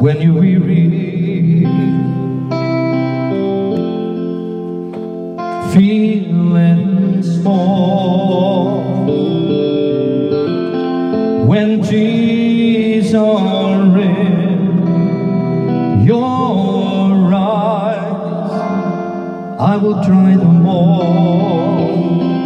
when you're weary, I will try them all.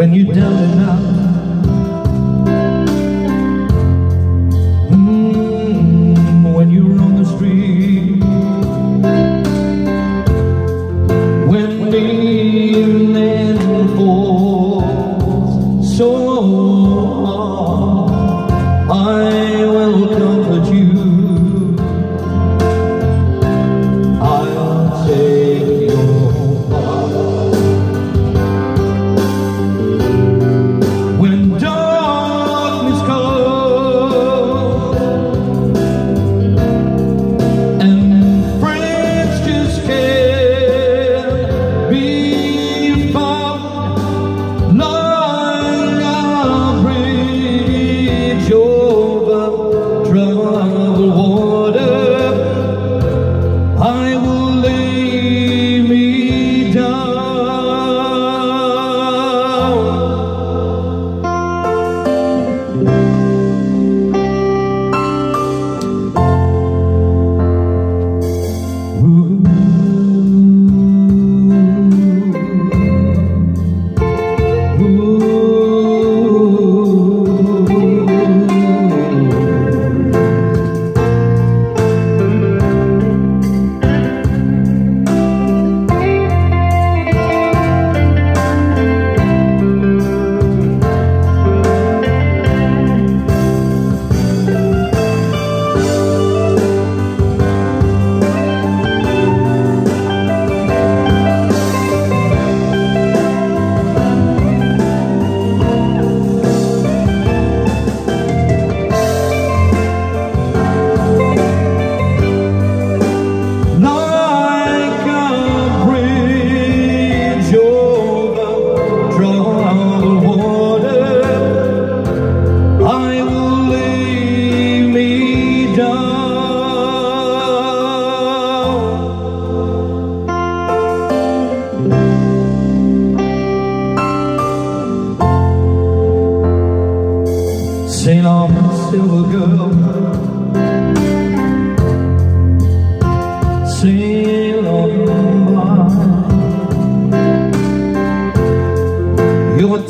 When you don't know.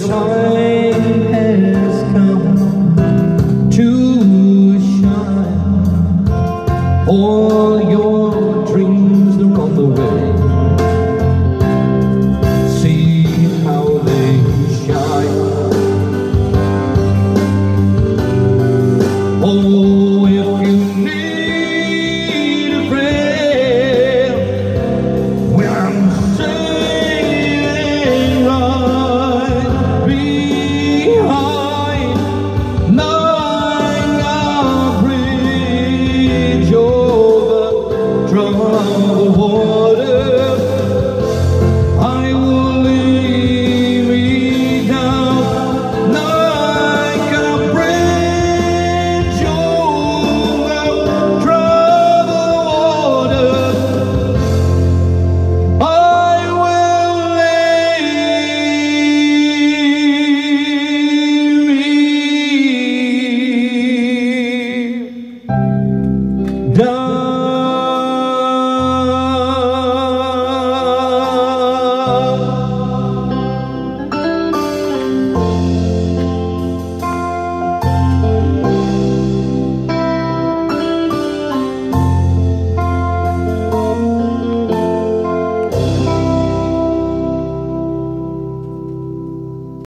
time.